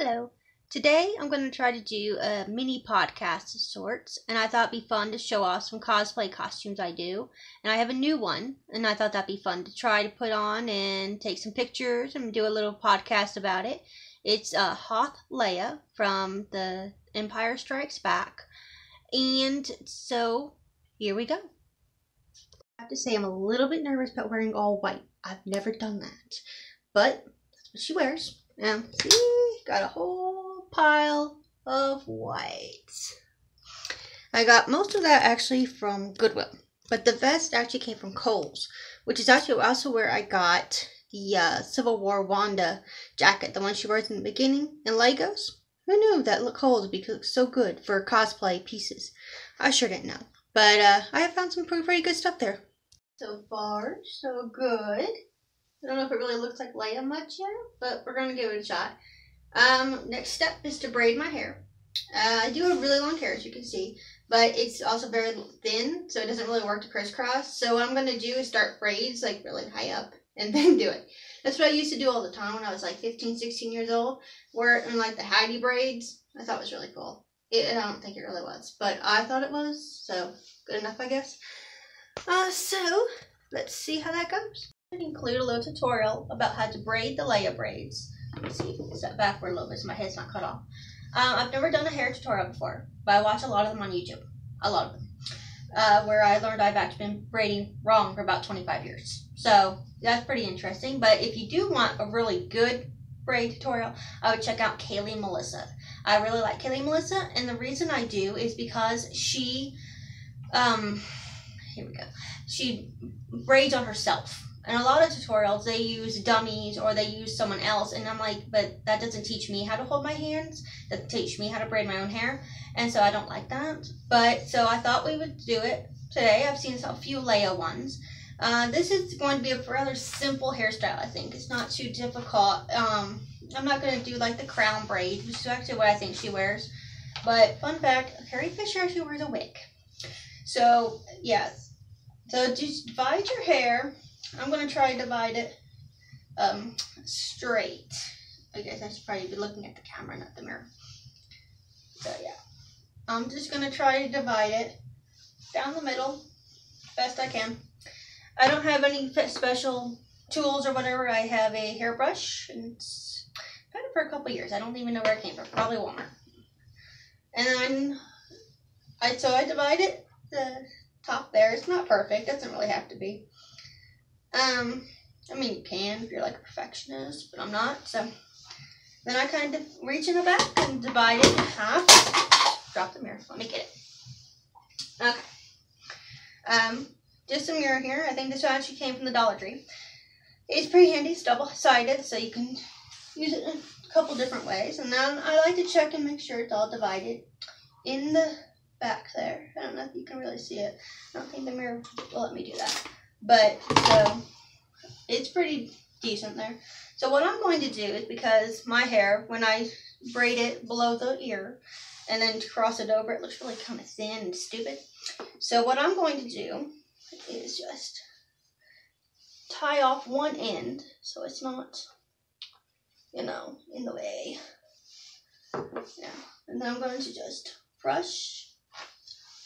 Hello. Today I'm going to try to do a mini podcast of sorts, and I thought it'd be fun to show off some cosplay costumes I do. And I have a new one, and I thought that'd be fun to try to put on and take some pictures and do a little podcast about it. It's uh, Hoth Leia from the Empire Strikes Back. And so here we go. I have to say I'm a little bit nervous about wearing all white. I've never done that. But that's what she wears. Um, see, got a whole pile of white. I got most of that actually from Goodwill, but the vest actually came from Kohl's, which is actually also where I got the uh, Civil War Wanda jacket, the one she wears in the beginning in Legos. Who knew that Kohl's would be so good for cosplay pieces? I sure didn't know. But uh, I have found some pretty good stuff there. So far, so good. I don't know if it really looks like Leia much yet, but we're going to give it a shot. Um, next step is to braid my hair. Uh, I do have really long hair, as you can see, but it's also very thin, so it doesn't really work to crisscross. So what I'm going to do is start braids, like really high up, and then do it. That's what I used to do all the time when I was like 15, 16 years old. It in like the Heidi braids. I thought was really cool. It, I don't think it really was, but I thought it was, so good enough, I guess. Uh, so let's see how that goes include a little tutorial about how to braid the Leia braids. Let's see, step backward a little bit so my head's not cut off. Um, I've never done a hair tutorial before, but I watch a lot of them on YouTube. A lot of them. Uh, where I learned I've actually been braiding wrong for about 25 years. So that's pretty interesting. But if you do want a really good braid tutorial, I would check out Kayley Melissa. I really like Kayley Melissa, and the reason I do is because she, um, here we go, she braids on herself in a lot of tutorials they use dummies or they use someone else and i'm like but that doesn't teach me how to hold my hands. That teach me how to braid my own hair and so i don't like that. But so i thought we would do it today. I've seen a few leia ones. Uh, this is going to be a rather simple hairstyle i think. It's not too difficult. Um, i'm not going to do like the crown braid which is actually what i think she wears. But fun fact carrie fisher actually wears a wig. So yes. So just divide your hair I'm gonna try to divide it um, straight. I guess I should probably be looking at the camera, not the mirror. So yeah, I'm just gonna try to divide it down the middle best I can. I don't have any special tools or whatever. I have a hairbrush and it's had it for a couple years. I don't even know where it came from. Probably Walmart. And then I so I divide it the top there. It's not perfect. Doesn't really have to be. Um, I mean, you can if you're like a perfectionist, but I'm not. So then I kind of reach in the back and divide it in half. Drop the mirror. Let me get it. Okay. Um, just a mirror here. I think this one actually came from the Dollar Tree. It's pretty handy. It's double-sided, so you can use it in a couple different ways. And then I like to check and make sure it's all divided in the back there. I don't know if you can really see it. I don't think the mirror will let me do that. But so it's pretty decent there. So what I'm going to do is because my hair, when I braid it below the ear and then cross it over, it looks really kind of thin and stupid. So what I'm going to do is just tie off one end so it's not, you know, in the way. Yeah. And then I'm going to just brush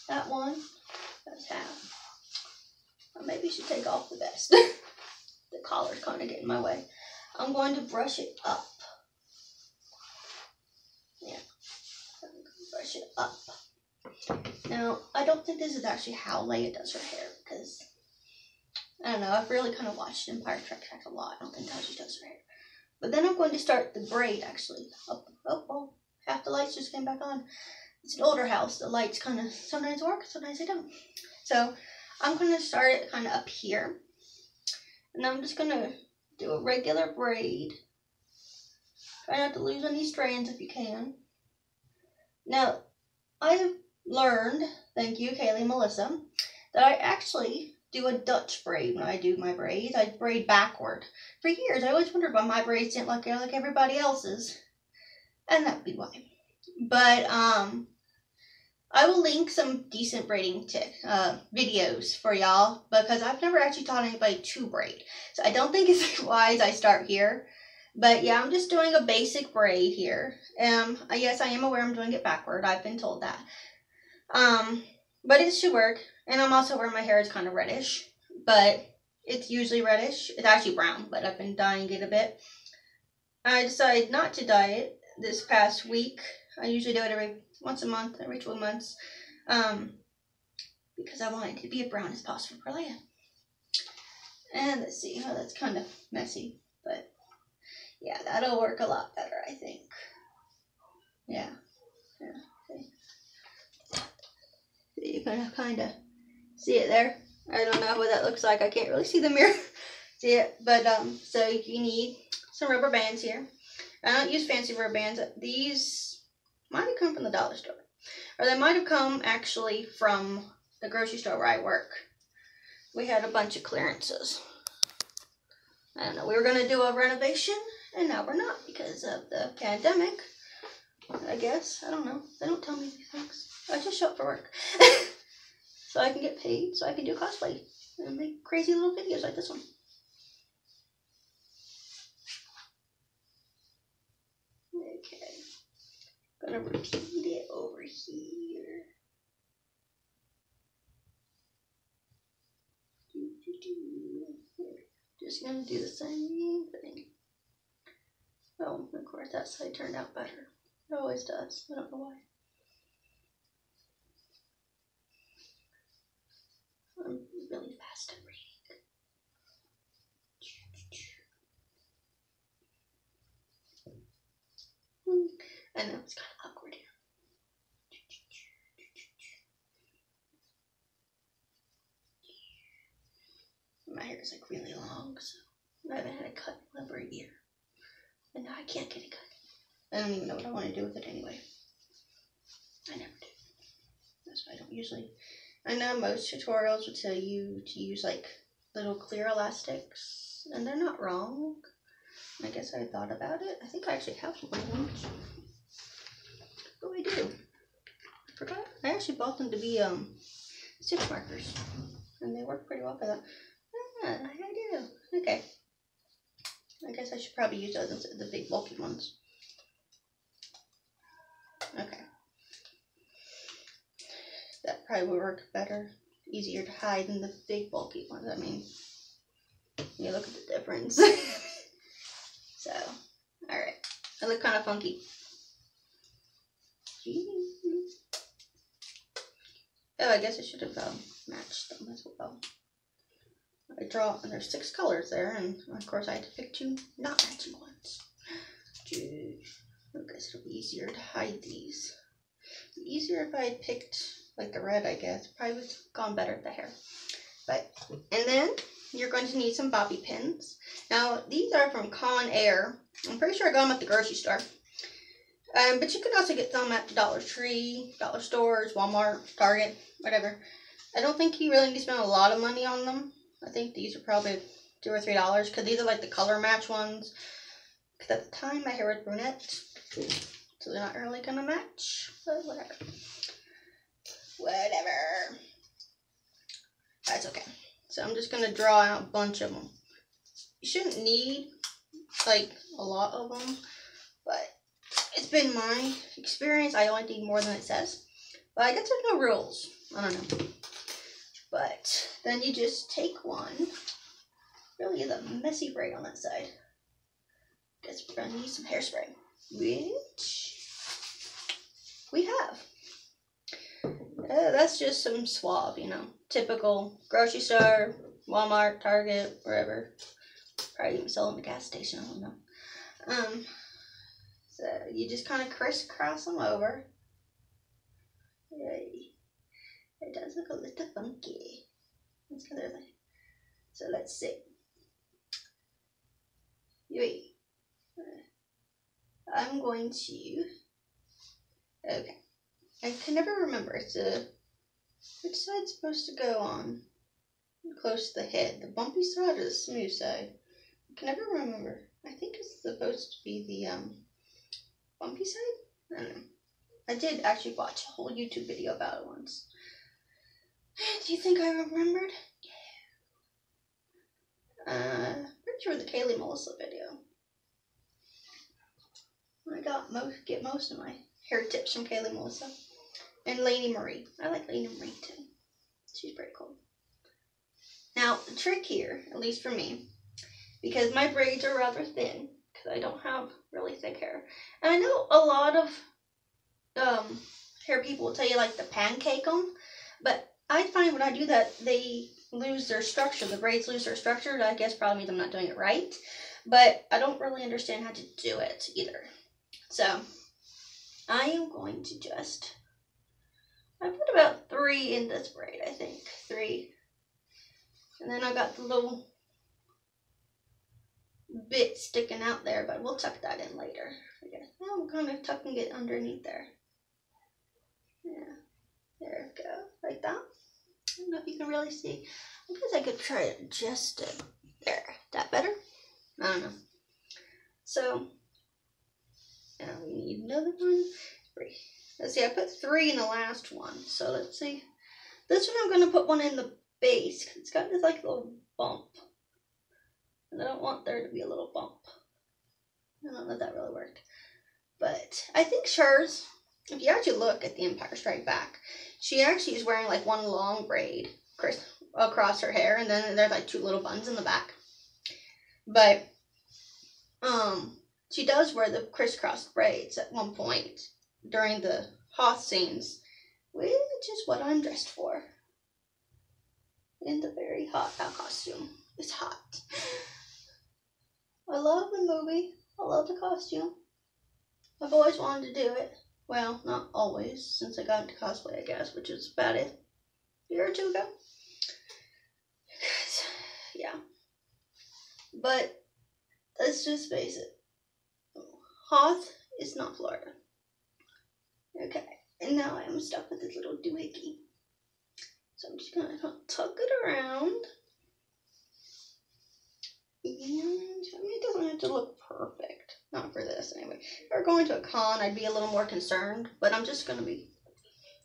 that one. That's half. Or maybe you should take off the vest. the collar's kind of getting my way. I'm going to brush it up. Yeah. Brush it up. Now, I don't think this is actually how Leia does her hair because I don't know. I've really kind of watched Empire Strikes Back a lot. I don't think how she does her hair. But then I'm going to start the braid actually. Oh, oh, oh. Half the lights just came back on. It's an older house. The lights kind of sometimes work, sometimes they don't. So I'm going to start it kind of up here. And I'm just going to do a regular braid. Try not to lose any strands if you can. Now, I've learned, thank you, Kayley Melissa, that I actually do a Dutch braid when I do my braids. I braid backward. For years, I always wondered why my braids didn't look like everybody else's. And that'd be why. But, um, I will link some decent braiding t- uh, videos for y'all because I've never actually taught anybody to braid. So I don't think it's wise I start here. But yeah, I'm just doing a basic braid here. Um, yes, I am aware I'm doing it backward. I've been told that. Um, but it should work. And I'm also aware my hair is kind of reddish, but it's usually reddish. It's actually brown, but I've been dyeing it a bit. I decided not to dye it this past week. I usually do it every once a month, every two months, um, because I want it to be as brown as possible for Leia. And let's see, oh, that's kind of messy, but yeah, that'll work a lot better, I think. Yeah, yeah. Okay. So you can kind of see it there. I don't know what that looks like. I can't really see the mirror. see it, but um, so you need some rubber bands here. I don't use fancy rubber bands. These might have come from the dollar store, or they might have come actually from the grocery store where I work. We had a bunch of clearances. I don't know. We were gonna do a renovation, and now we're not because of the pandemic. I guess I don't know. They don't tell me these things. I just show up for work, so I can get paid, so I can do cosplay and make crazy little videos like this one. Okay, gonna repeat it over here. Just gonna do the same thing. Oh, of course, that side turned out better. It always does. I don't know why. I'm really fast at reading. I know it's kind of awkward here. My hair is like really long, so I haven't had a cut in over a year. And now I can't get a cut. I don't even know what I want to do with it anyway. I never do. That's why I don't usually. I know most tutorials would tell you to use like little clear elastics, and they're not wrong. I guess I thought about it. I think I actually have one of them. Oh, I do. I forgot. I actually bought them to be um stitch markers, and they work pretty well for that. Ah, I do. Okay. I guess I should probably use those instead of the big bulky ones. Okay. That probably would work better. Easier to hide than the big bulky ones. I mean, you look at the difference. so, alright. I look kind of funky. Oh, I guess I should have um, matched them as well. I draw, there's six colors there, and of course I had to pick two not matching ones. I guess it'll be easier to hide these. Easier if I had picked like the red, I guess. Probably would have gone better with the hair. But, and then you're going to need some bobby pins. Now, these are from Conair. I'm pretty sure I got them at the grocery store. Um, but you can also get them at Dollar Tree, Dollar Stores, Walmart, Target, whatever. I don't think you really need to spend a lot of money on them. I think these are probably two or three dollars because these are like the color match ones. Because at the time my hair was brunette, so they're not really gonna match. But whatever, whatever. That's okay. So I'm just gonna draw out a bunch of them. You shouldn't need like a lot of them, but it's been my experience. I only need more than it says. But I guess there's no rules. I don't know. But then you just take one. Really the messy braid on that side. Guess we're gonna need some hairspray. Which we have. Uh, that's just some Suave, you know. Typical grocery store, Walmart, Target, wherever. Probably even sell them at the gas station, I don't know. Um, so you just kind of crisscross them over. It does look a little funky. Let's go there. So let's see. Wait. I'm going to. Okay. I can never remember. A. Which side's supposed to go on? Close to the head. The bumpy side or the smooth side? I can never remember. I think it's supposed to be the um bumpy side. I don't know. I did actually watch a whole YouTube video about it once. Do you think I remembered? Uh, pretty sure the Kayley Melissa video. I got most get most of my hair tips from Kayley Melissa and Lainey Marie. I like Lainey Marie too. She's pretty cool. Now the trick here, at least for me, because my braids are rather thin, because I don't have really thick hair, and I know a lot of um, hair people will tell you like the pancake them, but I find when I do that they lose their structure. The braids lose their structure. I guess probably means I'm not doing it right, but I don't really understand how to do it either. So I am going to just I put about three in this braid, I think. Three. And then I got the little bit sticking out there, but we'll tuck that in later. I guess. I'm kind of tucking it underneath there. Yeah. There we go. Like that. Don't know if you can really see. I guess I could try to adjust it. There. That better? I don't know. So, now we need another one. Three. Let's see, I put three in the last one. So let's see. This one I'm going to put one in the base. Cause it's got this like little bump. And I don't want there to be a little bump. I don't know if that really worked. But I think Cher's, if you actually look at the Empire Strike Back, she actually is wearing like one long braid across her hair. And then there's like two little buns in the back. But um, she does wear the crisscross braids at one point during the Hoth scenes, which is what I'm dressed for. In the very hot out costume. It's hot. I love the movie. I love the costume. I've always wanted to do it. Well, not always, since I got into cosplay, I guess, which is about a year or two ago. yeah. But let's just face it. Hoth is not Florida. Okay, and now I'm stuck with this little doohickey. So I'm just gonna tuck it around. And I mean, it doesn't have to look perfect. Not for this, anyway. If were going to a con, I'd be a little more concerned, but I'm just gonna be.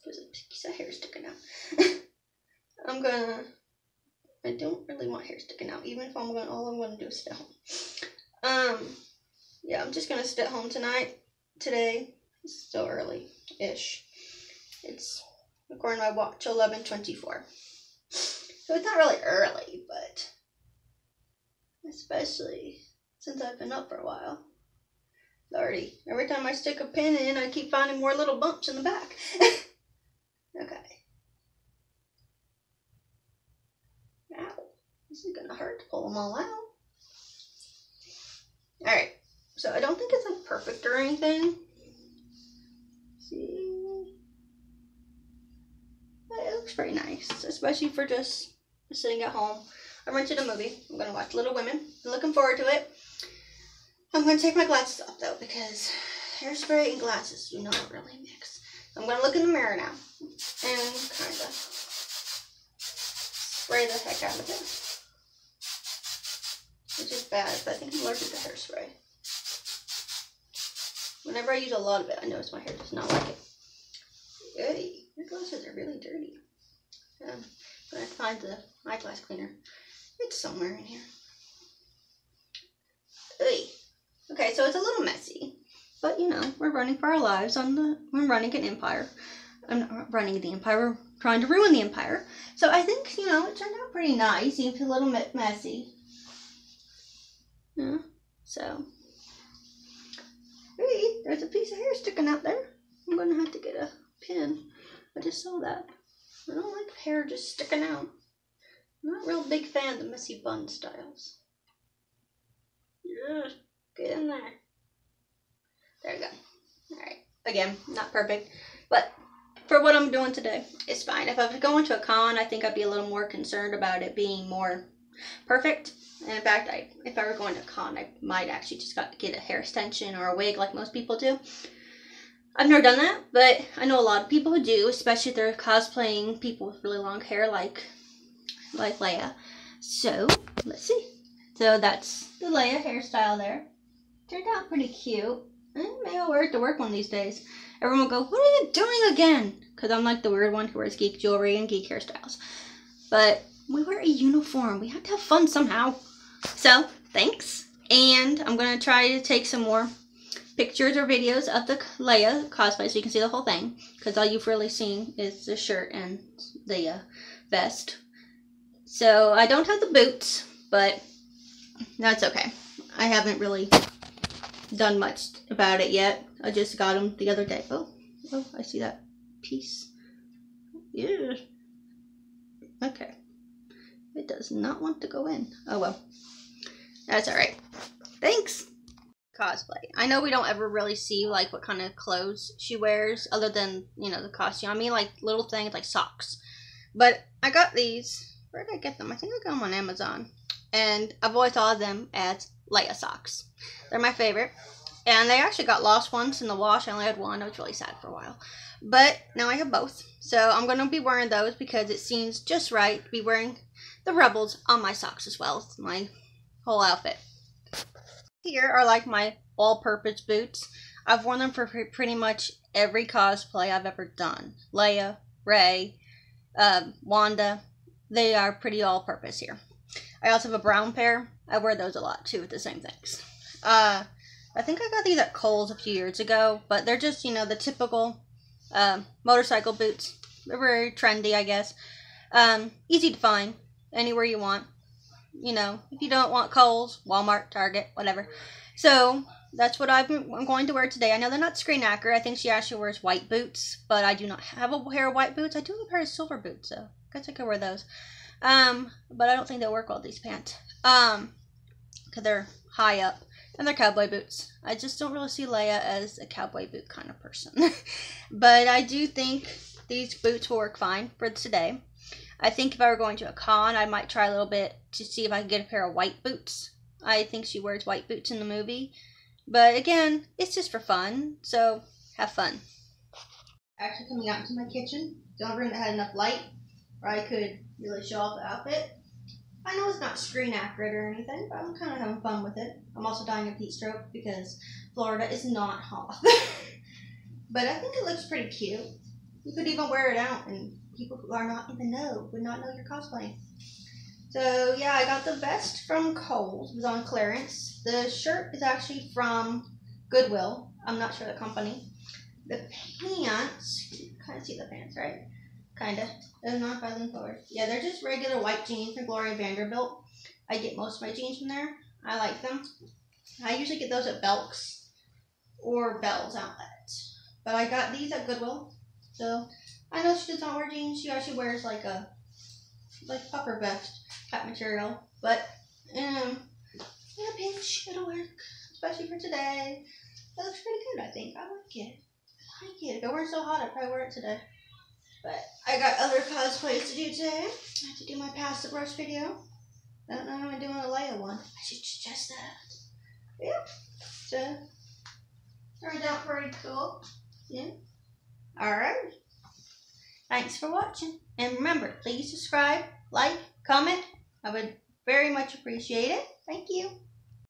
There's a piece of hair sticking out. I'm gonna. I don't really want hair sticking out, even if I'm going. All I'm gonna do is stay home. Um, yeah, I'm just gonna stay home tonight. Today, it's still early ish. It's according to my watch, eleven twenty four. So it's not really early, but especially since I've been up for a while. Lordy, every time I stick a pin in, I keep finding more little bumps in the back. okay. Ow. This is gonna hurt to pull them all out. Alright, so I don't think it's like perfect or anything. See? It looks pretty nice, especially for just sitting at home. I rented a movie. I'm gonna watch Little Women. I'm looking forward to it. I'm gonna take my glasses off though because hairspray and glasses do not really mix. I'm gonna look in the mirror now and kind of spray the heck out of it, which is bad. But I think I'm allergic to hairspray. Whenever I use a lot of it, I notice my hair does not like it. Hey, your glasses are really dirty. Um, I'm gonna find the eyeglass cleaner. It's somewhere in here. Hey. Okay, so it's a little messy, but you know, we're running for our lives on the, we're running an empire. I'm not uh, running the empire, we're trying to ruin the empire. So I think, you know, it turned out pretty nice, even if it's a little bit messy. Yeah, so Hey, there's a piece of hair sticking out there. I'm gonna have to get a pin. I just saw that. I don't like hair just sticking out. I'm not a real big fan of the messy bun styles. Yeah, get in there. There we go. Alright. Again, not perfect. But for what I'm doing today, it's fine. If I was going to a con, I think I'd be a little more concerned about it being more perfect. And in fact, I if I were going to a con, I might actually just got, get a hair extension or a wig like most people do. I've never done that, but I know a lot of people who do, especially if they're cosplaying people with really long hair like like Leia. So let's see. So that's the Leia hairstyle there. Turned out pretty cute. Eh, maybe I'll wear it to work one of these days. Everyone will go, What are you doing again? Because I'm like the weird one who wears geek jewelry and geek hairstyles. But we wear a uniform. We have to have fun somehow. So, thanks. And I'm going to try to take some more pictures or videos of the Leia cosplay so you can see the whole thing. Because all you've really seen is the shirt and the uh, vest. So I don't have the boots, but that's okay. I haven't really done much about it yet. I just got them the other day. Oh, oh, I see that piece. Yeah. Okay. It does not want to go in. Oh well. That's alright. Thanks! Cosplay. I know we don't ever really see like what kind of clothes she wears other than, you know, the costume. I mean like little things like socks. But I got these. Where did I get them? I think I got them on Amazon. And I've always thought of them as Leia socks. They're my favorite. And they actually got lost once in the wash. I only had one. I was really sad for a while. But now I have both. So I'm going to be wearing those because it seems just right to be wearing the Rebels on my socks as well. It's my whole outfit. Here are like my all-purpose boots. I've worn them for pretty much every cosplay I've ever done. Leia, Rey, uh, Wanda. They are pretty all-purpose here. I also have a brown pair. I wear those a lot too with the same things. Uh, I think I got these at Kohl's a few years ago, but they're just, you know, the typical uh, motorcycle boots. They're very trendy, I guess. Um, easy to find anywhere you want. You know, if you don't want Kohl's, Walmart, Target, whatever. So that's what been, I'm going to wear today. I know they're not screen. I think she actually wears white boots, but I do not have a pair of white boots. I do have a pair of silver boots, so I guess I could wear those. Um, but I don't think they'll work well these pants. Um, because they're high up and they're cowboy boots. I just don't really see Leia as a cowboy boot kind of person. but I do think these boots will work fine for today. I think if I were going to a con, I might try a little bit to see if I can get a pair of white boots. I think she wears white boots in the movie. But again, it's just for fun, so have fun. Actually coming out into my kitchen. Don't bring that had enough light, or I could really show off the outfit. I know it's not screen accurate or anything, but I'm kind of having fun with it. I'm also dying of heat stroke because Florida is not Hoth. but I think it looks pretty cute. You could even wear it out and people who are not the know would not know you're cosplaying. So yeah, I got the vest from Kohl's. It was on clearance. The shirt is actually from Goodwill. I'm not sure the company. The pants, you kind of see the pants, right? Kind of. They're not lean forward. Yeah, they're just regular white jeans from Gloria Vanderbilt. I get most of my jeans from there. I like them. I usually get those at Belk's or Bell's Outlet. But I got these at Goodwill. So I know she does not wear jeans. She actually wears like a like puffer vest type material. But um in a pinch, it'll work. Especially for today. It looks pretty good, I think. I like it. I like it. If it weren't so hot, I'd probably wear it today. But I got other cosplays to do today. I have to do my pass the brush video. I don't know how I'm doing a Leia one. I should suggest that. Yep. So, turned out pretty cool. Yeah. Alright. Thanks for watching. And remember, please subscribe, like, comment. I would very much appreciate it. Thank you.